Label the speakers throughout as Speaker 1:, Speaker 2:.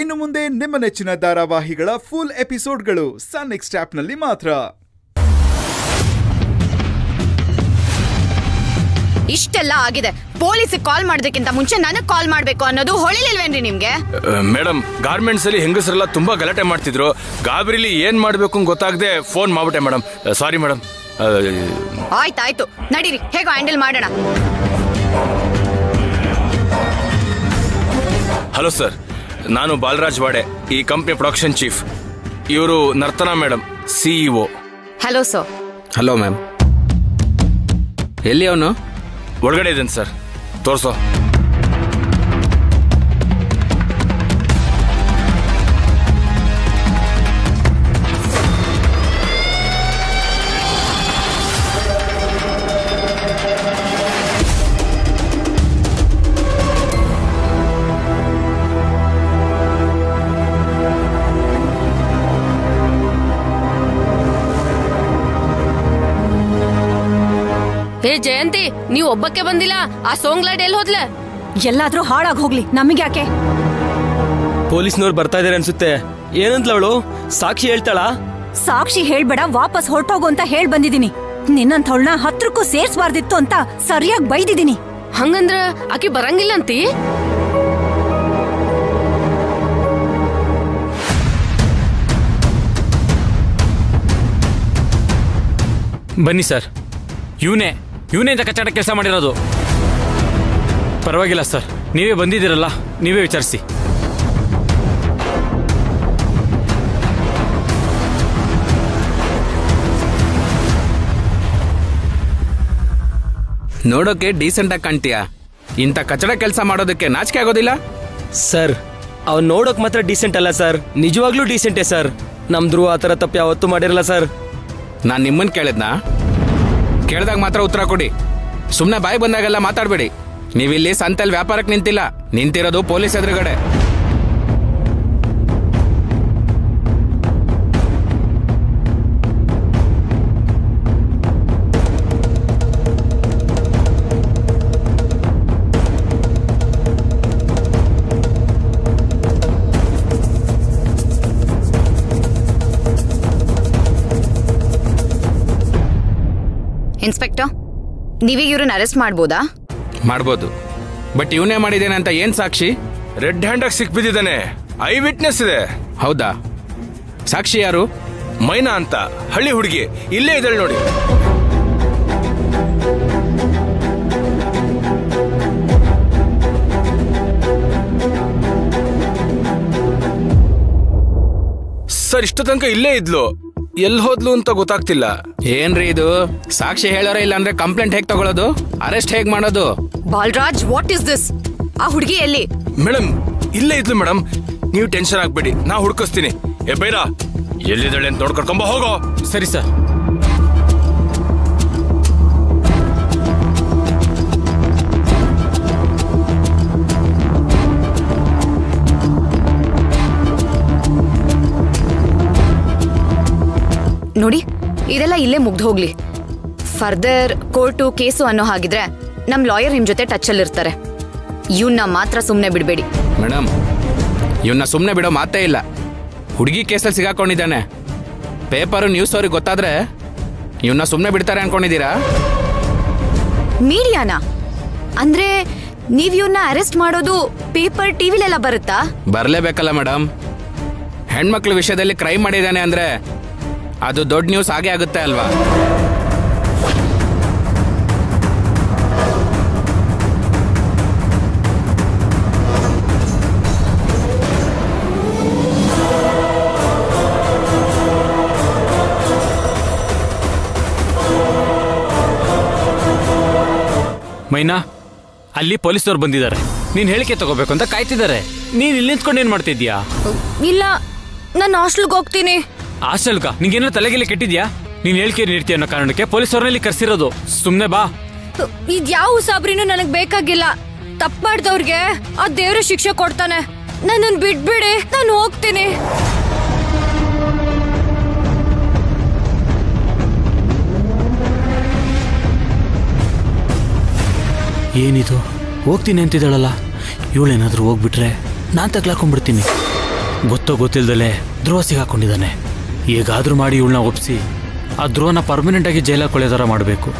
Speaker 1: ಇನ್ನು ಮುಂದೆ ನಿಮ್ಮ ನೆಚ್ಚಿನ ಧಾರಾವಾಹಿಗಳ ಫುಲ್ ಎಪಿಸೋಡ್ಗಳು ಸನ್ ನೆಕ್ಸ್ಟ್ ಆಪ್ನಲ್ಲಿ ಮಾತ್ರ.
Speaker 2: ಇಷ್ಟೆಲ್ಲ ಆಗಿದೆ. ಪೊಲೀಸ್ ಕಾಲ್ ಮಾಡೋದಕ್ಕಿಂತ ಮುಂಚೆ ನನಗೆ ಕಾಲ್ ಮಾಡಬೇಕು ಅನ್ನೋದು ಹೊಳಿಲಿಲ್ವೇನ್ರಿ ನಿಮ್ಗೆ?
Speaker 3: ಮೇಡಮ್ ಗಾರ್ಮೆಂಟ್ಸ್ ಅಲ್ಲಿ ಹೆಂಗಸರೆಲ್ಲ ತುಂಬಾ ಗಲಾಟೆ ಮಾಡ್ತಿದ್ರು. ಗಾಬರಿಲಿ ಏನ್ ಮಾಡ್ಬೇಕು ಅಂತ ಗೊತ್ತಾಗದೆ ಫೋನ್ ಮಾಡ್ಬಿಟ್ಟೆ ಮೇಡಮ್ ಸಾರಿ ಮೇಡಮ್
Speaker 2: ಆಯ್ತಾಯ್ತು. ನಡೀರಿ ಹೇಗೋ ಹ್ಯಾಂಡಲ್ ಮಾಡೋಣ.
Speaker 3: Hello sir. ನಾನು ಬಾಲರಾಜ್ ವಾಡೆ ಈ ಕಂಪನಿ ಪ್ರೊಡಕ್ಷನ್ ಚೀಫ್ ಇವರು Nartana madam CEO
Speaker 2: hello sir
Speaker 4: hello ma'am ಎಲ್ಲಿ ಅವನು?
Speaker 3: ಒಳಗಡೆ ಇದ್ದೀನಿ ಸರ್ ತೋರ್ಸೋ.
Speaker 5: ಹೇ ಜಯಂತಿ ನೀವ್ ಒಬ್ಬಕ್ಕೆ ಬಂದಿಲ್ಲ ಆ ಸೋಂಗ್ಲಾಡ್ ಎಲ್ಲಿ ಹೋದ್ಲೆ?
Speaker 6: ಎಲ್ಲಾದ್ರೂ ಹಾಳಾಗ್ ಹೋಗ್ಲಿ ನಮಗ್ಯಾಕೆ
Speaker 7: ಪೊಲೀಸ್ನವ್ರು ಬರ್ತಾ ಇದಾರೆ ಅನ್ಸುತ್ತೆ. ಏನಂತಳು ಅವಳು? ಸಾಕ್ಷಿ ಹೇಳ್ತಾಳ?
Speaker 6: ಸಾಕ್ಷಿ ಹೇಳ್ಬೇಡ ವಾಪಸ್ ಹೊರಟೋಗು ಅಂತ ಹೇಳ್ ಬಂದಿದೀನಿ ನಿನ್ನಂಥವಳನ್ನ ಹತ್ರಕ್ಕೂ ಸೇರ್ಸ್ಬಾರ್ದಿತ್ತು ಅಂತ ಸರಿಯಾಗಿ ಬೈದಿದೀನಿ
Speaker 5: ಹಂಗಂದ್ರ ಆಕಿ ಬರಂಗಿಲ್ಲ ಅಂತಿ?
Speaker 8: ಬನ್ನಿ ಸರ್. ಇವನೇ ಇವನೇ ಇಂಥ ಕಚ್ಚಾಟ ಕೆಲಸ ಮಾಡಿರೋದು. ಪರವಾಗಿಲ್ಲ ಸರ್. ನೀವೇ ಬಂದಿದ್ದೀರಲ್ಲ ನೀವೇ ವಿಚಾರಿಸಿ.
Speaker 4: ನೋಡೋಕೆ ಡೀಸೆಂಟ್ ಆಗಿ ಕಾಣ್ತೀಯಾ? ಇಂಥ ಕಚಡ ಕೆಲಸ ಮಾಡೋದಕ್ಕೆ ನಾಚಿಕೆ ಆಗೋದಿಲ್ಲ?
Speaker 7: ಸರ್ ಅವ್ನು ನೋಡೋಕೆ ಮಾತ್ರ ಡೀಸೆಂಟ್ ಅಲ್ಲ ಸರ್. ನಿಜವಾಗ್ಲೂ ಡೀಸೆಂಟೇ ಸರ್. ನಮ್ ಧ್ರುವ ಆ ಥರ ತಪ್ಪು ಯಾವತ್ತೂ ಮಾಡಿರಲ್ಲ ಸರ್.
Speaker 4: ನಾನು ನಿಮ್ಮನ್ನು ಕೇಳಿದ್ನಾ? ಕೇಳ್ದಾಗ ಮಾತ್ರ ಉತ್ತರ ಕೊಡಿ. ಸುಮ್ಮನೆ ಬಾಯಿ ಬಂದಾಗೆಲ್ಲ ಮಾತಾಡಬೇಡಿ. ನೀವಿಲ್ಲಿ ಸಂತಲ್ ವ್ಯಾಪಾರಕ್ಕೆ ನಿಂತಿಲ್ಲ. ನಿಂತಿರೋದು ಪೊಲೀಸ್ ಎದುರುಗಡೆ.
Speaker 2: ಇನ್ಸ್ಪೆಕ್ಟರ್? ನೀವೀಗ ಇವ್ರನ್ನ ಅರೆಸ್ಟ್ ಮಾಡ್ಬೋದಾ?
Speaker 4: ಮಾಡ್ಬೋದು. ಬಟ್ ಇವನೇ ಮಾಡಿದ್ದೇನೆ ಅಂತ ಏನ್ ಸಾಕ್ಷಿ?
Speaker 3: ರೆಡ್ ಹ್ಯಾಂಡ್ ಆಗಿ ಸಿಕ್ಬಿದ್ದಿದ್ದಾನೆ. ಐ ವಿಟ್ನೆಸ್ ಇದೆ.
Speaker 4: ಹೌದಾ? ಸಾಕ್ಷಿ ಯಾರು?
Speaker 3: ಮೈನಾ ಅಂತ. ಹಳ್ಳಿ ಹುಡುಗಿ. ಇಲ್ಲೇ ಇದ್ದಾಳೆ ನೋಡಿ. ಸರ್ ಇಷ್ಟು ತನಕ ಇಲ್ಲೇ ಇದ್ಲು. ಎಲ್ಲಿ ಹೋದ್ಲು ಅಂತ ಗೊತ್ತಾಗ್ತಿಲ್ಲ.
Speaker 4: ಏನ್ರಿ ಇದು? ಸಾಕ್ಷಿ ಹೇಳೋರ ಇಲ್ಲ ಅಂದ್ರೆ ಕಂಪ್ಲೇಂಟ್ ಹೇಗ್ ತಗೊಳ್ಳೋದು ಅರೆಸ್ಟ್ ಹೇಗ್ ಮಾಡೋದು?
Speaker 2: ಬಾಲ್ರಾಜ್ ವಾಟ್ ಇಸ್ ದಿಸ್ ಆ ಹುಡುಗಿ ಎಲ್ಲಿ?
Speaker 3: ಮೇಡಮ್ ಇಲ್ಲೇ ಇದ್ಲು ಮೇಡಮ್ ನೀವು ಟೆನ್ಷನ್ ಆಗ್ಬೇಡಿ ನಾ ಹುಡ್ಕಿಸ್ತೀನಿ. ಎ ಬೈರಾ ಎಲ್ಲಿದ್ದಾಳೆ ಅಂತ ನೋಡ್ಕೊಂಡ್ಕೊಂಬ ಹೋಗೋ.
Speaker 8: ಸರಿ ಸರ್.
Speaker 2: ನೋಡಿ ಇದೆಲ್ಲ ಇಲ್ಲೇ ಮುಗ್ದು ಹೋಗ್ಲಿ. ಫರ್ದರ್ ಕೋರ್ಟು ಕೇಸು ಅನ್ನೋ ಹಾಗಿದ್ರೆ ನಮ್ ಲಾಯರ್ ನಿಮ್ ಜೊತೆ ಟಚ್ ಅಲ್ಲಿ ಇರ್ತಾರೆ. ಇವನ್ನ ಮಾತ್ರ ಸುಮ್ನೆ ಬಿಡ್ಬೇಡಿ.
Speaker 4: ಮೇಡಮ್ ಇವನ್ನ ಸುಮ್ಮನೆ ಬಿಡೋ ಮಾತೇ ಇಲ್ಲ. ಹುಡುಗಿ ಕೇಸಲ್ಲಿ ಸಿಗಾಕೊಂಡಿದ್ದಾನೆ. ಪೇಪರು ನ್ಯೂಸ್ ಅವ್ರಿಗೆ ಗೊತ್ತಾದ್ರೆ ಇವನ್ನ ಸುಮ್ಮನೆ ಬಿಡ್ತಾರೆ ಅನ್ಕೊಂಡಿದ್ದೀರಾ?
Speaker 2: ಮೀಡಿಯಾನ ಅಂದ್ರೆ ನೀವ್ ಇವನ್ನ ಅರೆಸ್ಟ್ ಮಾಡೋದು ಪೇಪರ್ ಟಿವಿಲೆಲ್ಲ ಬರುತ್ತಾ?
Speaker 4: ಬರಲೇಬೇಕಲ್ಲ ಮೇಡಮ್ ಹೆಣ್ಮಕ್ಳ ವಿಷಯದಲ್ಲಿ ಕ್ರೈಮ್ ಮಾಡಿದಾನೆ ಅಂದ್ರೆ ಅದು ದೊಡ್ಡ ನ್ಯೂಸ್ ಹಾಗೆ ಆಗುತ್ತೆ ಅಲ್ವಾ?
Speaker 8: ಮೈನಾ ಅಲ್ಲಿ ಪೊಲೀಸವ್ರು ಬಂದಿದ್ದಾರೆ. ನೀನ್ ಹೇಳಿಕೆ ತಗೋಬೇಕು ಅಂತ ಕಾಯ್ತಿದ್ದಾರೆ. ನೀನ್ ಇಲ್ಲಿ ನಿಂತ್ಕೊಂಡು ಏನ್ ಮಾಡ್ತಿದ್ಯಾ
Speaker 2: ಇಲ್ಲ ನಾನು ಹಾಸ್ಟೆಲ್ಗೆ ಹೋಗ್ತೀನಿ.
Speaker 8: ಹಾಸ್ಟೆಲ್ಗ ನಿಂಗೇನೋ ತಲೆಗೆಲ್ಲ ಕೆಟ್ಟಿದ್ಯಾ? ನೀನ್ ಹೇಳಿಕೆ ನೀಡ್ತೀಯ ಅನ್ನೋ ಕಾರಣಕ್ಕೆ ಪೊಲೀಸ್ ಇಲ್ಲಿ ಕರ್ಸಿರೋದು. ಸುಮ್ನೆ ಬಾ.
Speaker 5: ಇದ್ಯಾವ ಸಾಬ್ರಿನೂ ನನಗ್ ಬೇಕಾಗಿಲ್ಲ. ತಪ್ಪು ಮಾಡ್ದವ್ರಿಗೆ ಆ ದೇವ್ರ ಶಿಕ್ಷೆ ಕೊಡ್ತಾನೆ. ನನ್ನನ್ ಬಿಟ್ಬಿಡಿ ನಾನು ಹೋಗ್ತೀನಿ.
Speaker 8: ಏನಿದು? ಹೋಗ್ತೀನಿ ಅಂತಿದ್ದಾಳಲ್ಲ. ಇವಳೇನಾದ್ರೂ ಹೋಗ್ಬಿಟ್ರೆ ನಾನ್ ತಗ್ಲಾಕೊಂಡ್ಬಿಡ್ತೀನಿ. ಗೊತ್ತೋ ಗೊತ್ತಿಲ್ದಲೆ ಧ್ರುವ ಸಿಗಾಕೊಂಡಿದ್ದಾನೆ. ಹೇಗಾದ್ರೂ ಮಾಡಿ ಇವಳನ್ನ ಒಪ್ಸಿ, ಆ ಧ್ರುವನ ಪರ್ಮನೆಂಟ್ ಆಗಿ ಕೊಳೆ ಕೊಳೆದಾರ ಮಾಡಬೇಕು.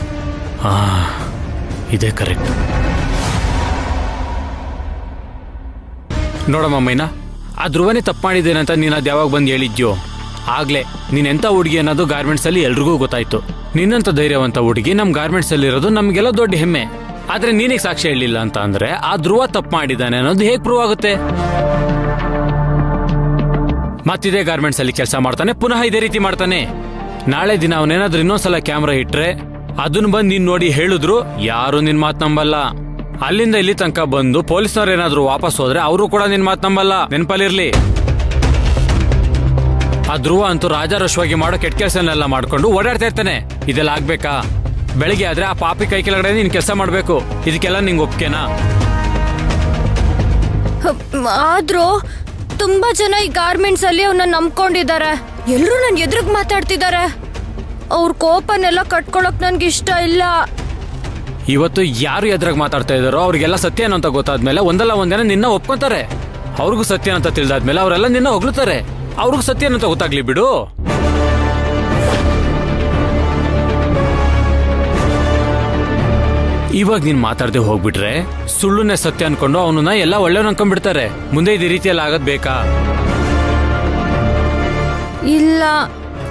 Speaker 8: ಆ, ಇದೇ ಕರೆಕ್ಟ್ ನೋಡಮ್ಮ ಮೈನಾ ಆ ಧ್ರುವನೇ ತಪ್ಪು ಮಾಡಿದ್ದೇನಂತ ನೀನು ಅದು ಯಾವಾಗ ಬಂದು ಹೇಳಿದ್ಯೋ? ಆಗ್ಲೇ, ನೀನ್ ಎಂತ ಹುಡುಗಿ ಅನ್ನೋದು ಗಾರ್ಮೆಂಟ್ಸಲ್ಲಿ ಎಲ್ರಿಗೂ ಗೊತ್ತಾಯ್ತು. ನಿನ್ನಂಥ ಧೈರ್ಯವಂತ ಹುಡುಗಿ ನಮ್ಮ ಗಾರ್ಮೆಂಟ್ಸ್ ಅಲ್ಲಿ ಇರೋದು ನಮ್ಗೆಲ್ಲ ದೊಡ್ಡ ಹೆಮ್ಮೆ. ಆದ್ರೆ ನೀನಿಗೆ ಸಾಕ್ಷಿ ಹೇಳಲಿಲ್ಲ ಅಂತ ಅಂದರೆ ಆ ಧ್ರುವ ತಪ್ಪು ಮಾಡಿದ್ದಾನೆ ಅನ್ನೋದು ಹೇಗೆ ಪ್ರೂವ್ ಆಗುತ್ತೆ? ಮತ್ತಿದೇ ಗಾರ್ಮೆಂಟ್ಸ್ ಅಲ್ಲಿ ಕೆಲಸ ಮಾಡ್ತಾನೆ, ಪುನಃ ಇದೇ ರೀತಿ ಮಾಡ್ತಾನೆ. ನಾಳೆ ದಿನ ಅವನೇನಾದ್ರೂ ಇನ್ನೊಂದ್ಸಲ ಕ್ಯಾಮ್ರಾ ಇಟ್ರೆ, ಅದನ್ನ ಬಂದು ನೀನ್ ನೋಡಿ ಹೇಳಿದ್ರು, ಯಾರು ನಿನ್ ಮಾತ್ ನಂಬಲ್ಲ. ಅಲ್ಲಿಂದ ಇಲ್ಲಿ ತನಕ ಬಂದು ಪೊಲೀಸ್ನವ್ರು ಏನಾದ್ರು ವಾಪಸ್ ಹೋದ್ರೆ ಅವರು ಕೂಡ ನಿನ್ ಮಾತ್ ನಂಬಲ್ಲ. ನೆನಪಲ್ಲಿರ್ಲಿ. ಆ ಧ್ರುವ ಅಂತೂ ರಾಜಾರಶ್ವಾಗಿ ಮಾಡೋ ಕೆಟ್ಟ ಕೆಲಸನೆಲ್ಲ ಮಾಡ್ಕೊಂಡು ಓಡಾಡ್ತಾ ಇರ್ತಾನೆ. ಇದೆಲ್ಲ ಆಗ್ಬೇಕಾ? ಬೆಳಿಗ್ಗೆ ಆದ್ರೆ ಆ ಪಾಪಿ ಕೈ ಕೆಳಗಡೆ ನೀನ್ ಕೆಲಸ ಮಾಡ್ಬೇಕು. ಇದಕ್ಕೆಲ್ಲ ನಿಂಗೆ ಒಪ್ಕೆನಾ?
Speaker 5: ಆದ್ರೂ ತುಂಬಾ ಜನ ಈ ಗಾರ್ಮೆಂಟ್ಸ್ ಅಲ್ಲಿ ಅವನ್ನ ನಂಬ್ಕೊಂಡಿದ್ದಾರೆ. ಎಲ್ಲರೂ ನನ್ ಎದುರಿಗೆ ಮಾತಾಡ್ತಿದ್ದಾರೆ. ಅವ್ರ ಕೋಪನೆಲ್ಲ ಕಟ್ಕೊಳಕ್ ನನ್ಗೆ ಇಷ್ಟ ಇಲ್ಲ.
Speaker 8: ಇವತ್ತು ಯಾರು ಎದ್ರಾಗ ಮಾತಾಡ್ತಾ ಇದಾರೋ ಅವ್ರಿಗೆಲ್ಲ ಸತ್ಯ ಅಂತ ಗೊತ್ತಾದ್ಮೇಲೆ ಒಂದಲ್ಲ ಒಂದಿನ ನಿನ್ನ ಒಪ್ಕೊಂತಾರೆ. ಅವ್ರಿಗೂ ಸತ್ಯ ಅಂತ ತಿಳಿದಾದ್ಮೇಲೆ ಅವರೆಲ್ಲ ನಿನ್ನ ಹೊಗಳುತ್ತಾರೆ ಅವ್ರಿಗೂ ಸತ್ಯ ಅಂತ ಗೊತ್ತಾಗ್ಲಿ ಬಿಡು. ಇವಾಗ ನೀನ್ ಮಾತಾಡದೆ ಹೋಗ್ಬಿಟ್ರೆ ಸುಳ್ಳುನೇ ಸತ್ಯ ಅನ್ಕೊಂಡು ಅವನನ್ನ ಎಲ್ಲ ಒಳ್ಳೆಯವ್ರು ಅನ್ಕೊಂಡ್ಬಿಡ್ತಾರೆ. ಮುಂದೆ ಇದೇ ರೀತಿಯಲ್ಲಿ ಆಗದ್ ಬೇಕಾ?
Speaker 5: ಇಲ್ಲ.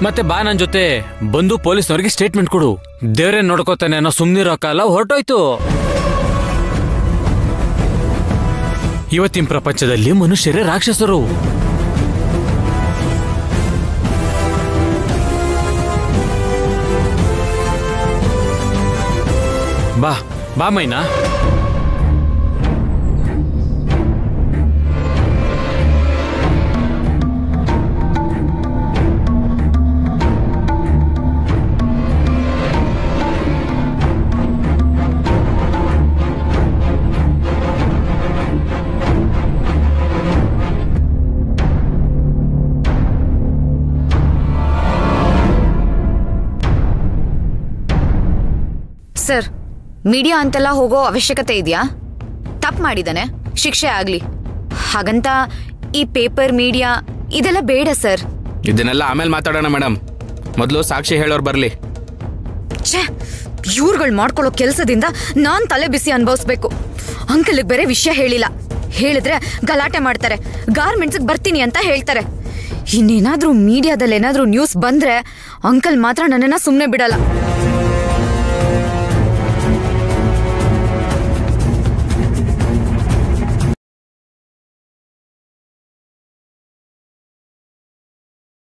Speaker 8: ಮತ್ತೆ ಬಾ ನನ್ ಜೊತೆ. ಬಂದು ಪೊಲೀಸ್ನವ್ರಿಗೆ ಸ್ಟೇಟ್ಮೆಂಟ್ ಕೊಡು. ದೇವ್ರೇ ನೋಡ್ಕೋತಾನೆ ಅನ್ನೋ ಸುಮ್ನಿರೋ ಕಾಲ ಹೊರಟೋಯ್ತು. ಇವತ್ತಿನ ಪ್ರಪಂಚದಲ್ಲಿ ಮನುಷ್ಯರೇ ರಾಕ್ಷಸರು. ಬಾ. ಬಾ ಮೈನಾ
Speaker 2: ಸರ್ ಮೀಡಿಯಾ ಅಂತೆಲ್ಲ ಹೋಗೋ ಅವಶ್ಯಕತೆ ಇದೆಯಾ? ತಪ್ಪು ಮಾಡಿದ್ದಾನೆ. ಶಿಕ್ಷೆ ಆಗ್ಲಿ. ಹಾಗಂತ ಈ ಪೇಪರ್ ಮೀಡಿಯಾ ಇದೆಲ್ಲ ಬೇಡ ಸರ್.
Speaker 4: ಇದನ್ನೆಲ್ಲ ಆಮೇಲೆ ಮಾತಾಡೋಣ ಮೇಡಮ್ ಮೊದಲು ಸಾಕ್ಷಿ ಹೇಳೋರು ಬರಲಿ.
Speaker 2: ಛೇ ಇವ್ರುಗಳು ಮಾಡ್ಕೊಳ್ಳೋ ಕೆಲಸದಿಂದ ನಾನ್ ತಲೆ ಬಿಸಿ ಅನ್ಭವಿಸ್ಬೇಕು. ಅಂಕಲ್ಗೆ ಬೇರೆ ವಿಷಯ ಹೇಳಿಲ್ಲ. ಹೇಳಿದ್ರೆ ಗಲಾಟೆ ಮಾಡ್ತಾರೆ. ಗಾರ್ಮೆಂಟ್ಸ್ಗೆ ಬರ್ತೀನಿ ಅಂತ ಹೇಳ್ತಾರೆ. ಇನ್ನೇನಾದ್ರೂ ಮೀಡಿಯಾದಲ್ಲಿ ಏನಾದ್ರೂ ನ್ಯೂಸ್ ಬಂದ್ರೆ ಅಂಕಲ್ ಮಾತ್ರ ನನ್ನನ್ನ ಸುಮ್ಮನೆ ಬಿಡಲ್ಲ.